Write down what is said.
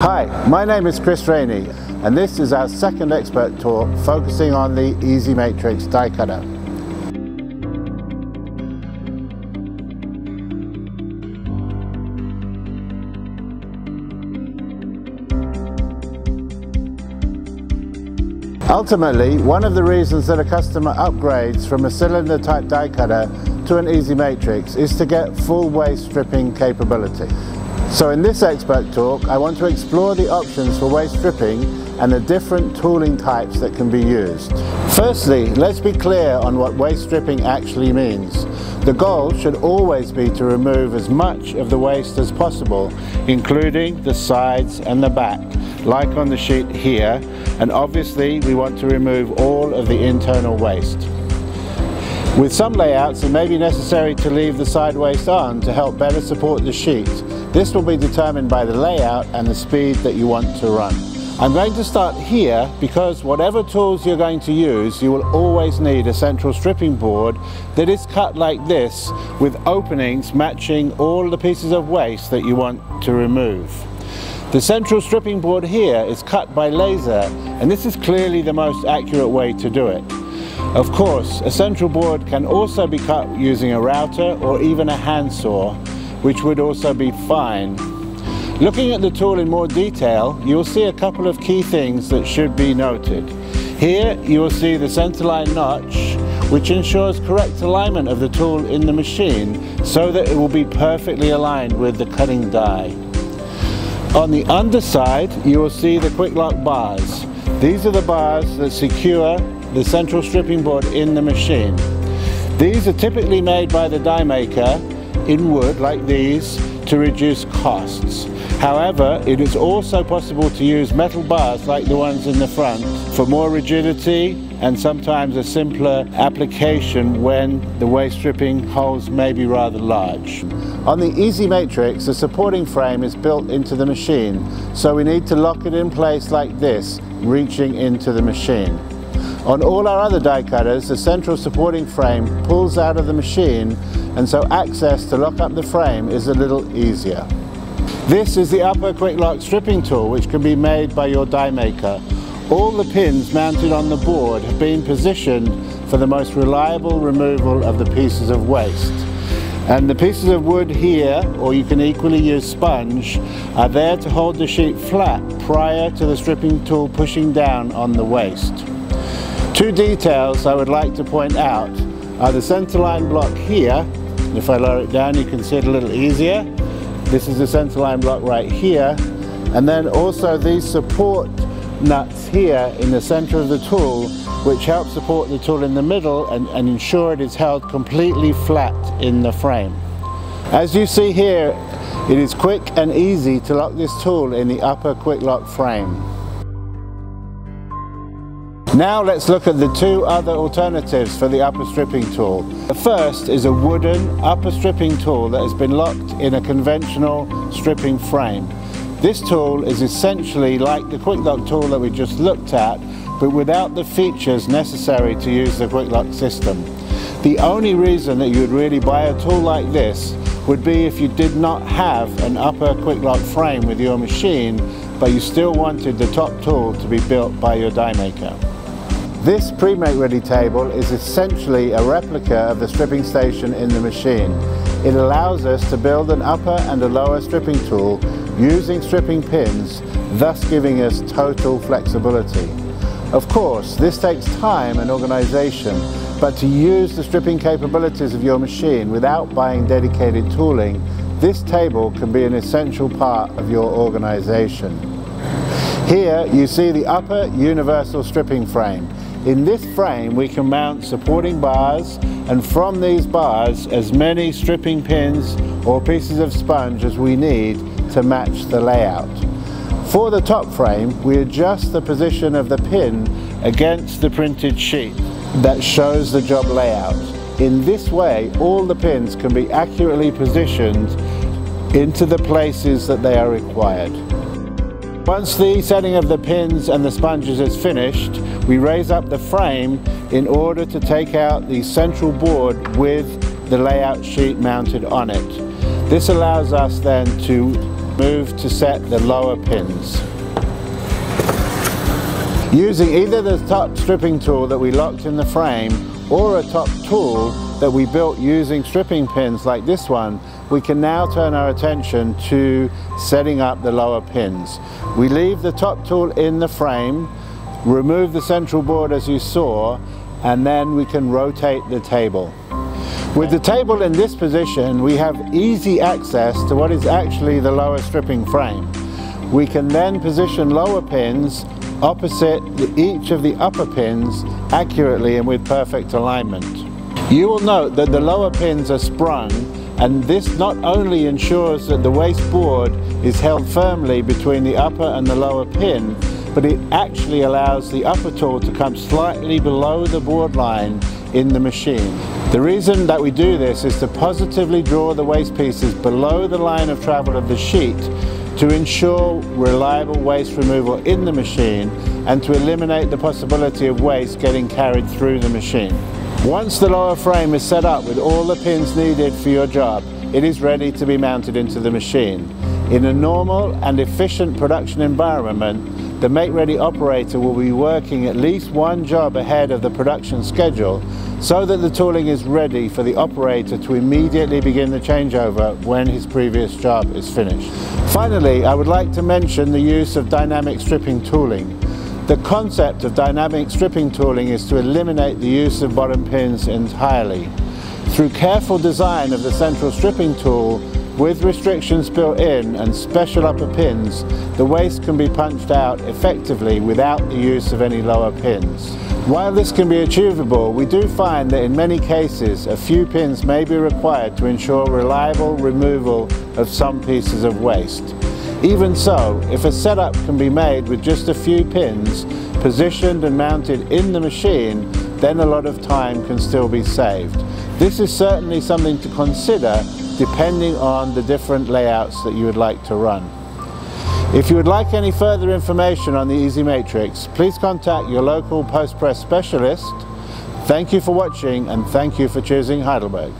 Hi, my name is Chris Rainey and this is our second expert tour focusing on the Easymatrix die cutter. Ultimately, one of the reasons that a customer upgrades from a cylinder type die cutter to an Easymatrix is to get full waste stripping capability. So in this expert talk, I want to explore the options for waste stripping and the different tooling types that can be used. Firstly, let's be clear on what waste stripping actually means. The goal should always be to remove as much of the waste as possible, including the sides and the back, like on the sheet here, and obviously we want to remove all of the internal waste. With some layouts it may be necessary to leave the side waste on to help better support the sheet. This will be determined by the layout and the speed that you want to run. I'm going to start here because whatever tools you're going to use you will always need a central stripping board that is cut like this with openings matching all the pieces of waste that you want to remove. The central stripping board here is cut by laser and this is clearly the most accurate way to do it. Of course, a central board can also be cut using a router or even a handsaw, which would also be fine. Looking at the tool in more detail, you'll see a couple of key things that should be noted. Here you will see the centerline notch, which ensures correct alignment of the tool in the machine so that it will be perfectly aligned with the cutting die. On the underside, you will see the quick lock bars. These are the bars that secure the central stripping board in the machine. These are typically made by the die maker in wood like these to reduce costs. However, it is also possible to use metal bars like the ones in the front for more rigidity and sometimes a simpler application when the waste stripping holes may be rather large. On the Easymatrix, the supporting frame is built into the machine, so we need to lock it in place like this, reaching into the machine. On all our other die cutters, the central supporting frame pulls out of the machine and so access to lock up the frame is a little easier. This is the upper quick lock stripping tool which can be made by your die maker. All the pins mounted on the board have been positioned for the most reliable removal of the pieces of waste. And the pieces of wood here, or you can equally use sponge, are there to hold the sheet flat prior to the stripping tool pushing down on the waste. Two details I would like to point out are the centerline block here. If I lower it down you can see it a little easier this is the centerline block right here. And then also these support nuts here in the center of the tool which help support the tool in the middle and, and ensure it is held completely flat in the frame. As you see here, it is quick and easy to lock this tool in the upper quick lock frame. Now let's look at the two other alternatives for the upper stripping tool. The first is a wooden upper stripping tool that has been locked in a conventional stripping frame. This tool is essentially like the quick lock tool that we just looked at, but without the features necessary to use the quick lock system. The only reason that you would really buy a tool like this would be if you did not have an upper quick lock frame with your machine, but you still wanted the top tool to be built by your die maker. This pre-make ready table is essentially a replica of the stripping station in the machine. It allows us to build an upper and a lower stripping tool using stripping pins, thus giving us total flexibility. Of course, this takes time and organization, but to use the stripping capabilities of your machine without buying dedicated tooling, this table can be an essential part of your organization. Here you see the upper universal stripping frame. In this frame we can mount supporting bars and from these bars as many stripping pins or pieces of sponge as we need to match the layout. For the top frame we adjust the position of the pin against the printed sheet that shows the job layout. In this way all the pins can be accurately positioned into the places that they are required. Once the setting of the pins and the sponges is finished, we raise up the frame in order to take out the central board with the layout sheet mounted on it. This allows us then to move to set the lower pins. Using either the top stripping tool that we locked in the frame or a top tool that we built using stripping pins like this one, we can now turn our attention to setting up the lower pins. We leave the top tool in the frame, remove the central board as you saw, and then we can rotate the table. With the table in this position, we have easy access to what is actually the lower stripping frame. We can then position lower pins opposite each of the upper pins accurately and with perfect alignment. You will note that the lower pins are sprung and this not only ensures that the waste board is held firmly between the upper and the lower pin, but it actually allows the upper tool to come slightly below the board line in the machine. The reason that we do this is to positively draw the waste pieces below the line of travel of the sheet to ensure reliable waste removal in the machine and to eliminate the possibility of waste getting carried through the machine. Once the lower frame is set up with all the pins needed for your job, it is ready to be mounted into the machine. In a normal and efficient production environment, the make-ready operator will be working at least one job ahead of the production schedule so that the tooling is ready for the operator to immediately begin the changeover when his previous job is finished. Finally, I would like to mention the use of dynamic stripping tooling. The concept of dynamic stripping tooling is to eliminate the use of bottom pins entirely. Through careful design of the central stripping tool, with restrictions built in and special upper pins, the waste can be punched out effectively without the use of any lower pins. While this can be achievable, we do find that in many cases a few pins may be required to ensure reliable removal of some pieces of waste. Even so, if a setup can be made with just a few pins, positioned and mounted in the machine, then a lot of time can still be saved. This is certainly something to consider depending on the different layouts that you would like to run. If you would like any further information on the Easymatrix, please contact your local Postpress specialist. Thank you for watching and thank you for choosing Heidelberg.